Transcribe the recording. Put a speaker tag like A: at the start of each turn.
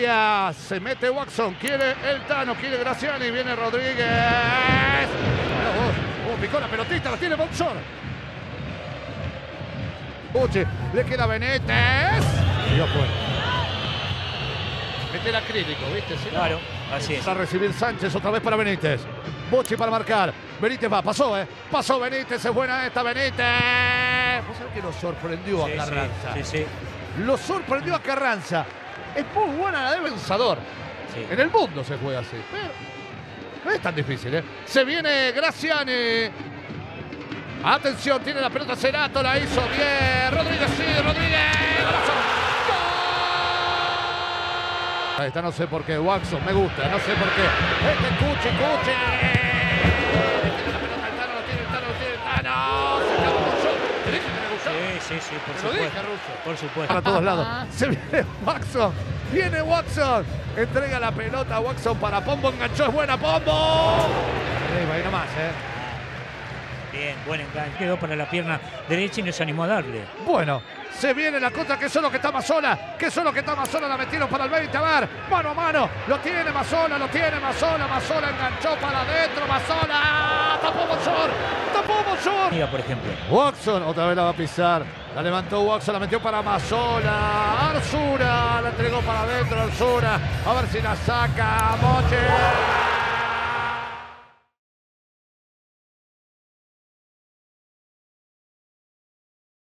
A: Se mete Watson, quiere el Tano, quiere Graciani, viene Rodríguez. Oh, oh, picó la pelotita, la tiene Boxor. Puchi, le queda Benítez. Fue. Mete el acrílico, ¿viste? Si no,
B: Claro, así es.
A: A recibir Sánchez otra vez para Benítez. Bucci para marcar. Benítez va, pasó, ¿eh? Pasó Benítez, es buena esta, Benítez. ¿Vos sabés que lo sorprendió
B: Sí,
A: a Carranza?
B: sí, sí, sí.
A: Lo sorprendió a Carranza. Es muy buena la de Pensador.
B: Sí.
A: En el mundo se juega así. Pero no es tan difícil, ¿eh? Se viene Graciani. Atención, tiene la pelota Cerato, la hizo bien. Rodríguez, sí, Rodríguez. ¡Gol! Ahí está, no sé por qué. Watson, me gusta, no sé por qué. Este Cuchi, Cuchi. Tiene la pelota el Tano, lo tiene el Tano, lo tiene el Tano. Se acabó Russo.
B: Sí, sí, sí, por
A: Te lo dije,
B: supuesto.
A: Russo.
B: Por supuesto.
A: Para todos lados. Se viene Watson. Viene Watson. Entrega la pelota a Watson para Pombo. Enganchó. Es buena Pombo. Arriba, ahí nomás, ¿eh?
B: Bien, buen enganche. Quedó para la pierna derecha y no se animó a darle.
A: Bueno, se viene la contra que solo que está Mazola. Que solo que está Mazola. La metieron para el 20. A ver, mano a mano. Lo tiene Mazola. Lo tiene Mazola. Mazola enganchó para adentro. Mazola. Tapó Bozor. Tapó Bozor.
B: Mira, por ejemplo.
A: Watson otra vez la va a pisar. La levantó Watson, la metió para Mazola. Arzura, la entregó para adentro Arzura. A ver si la saca. Moche.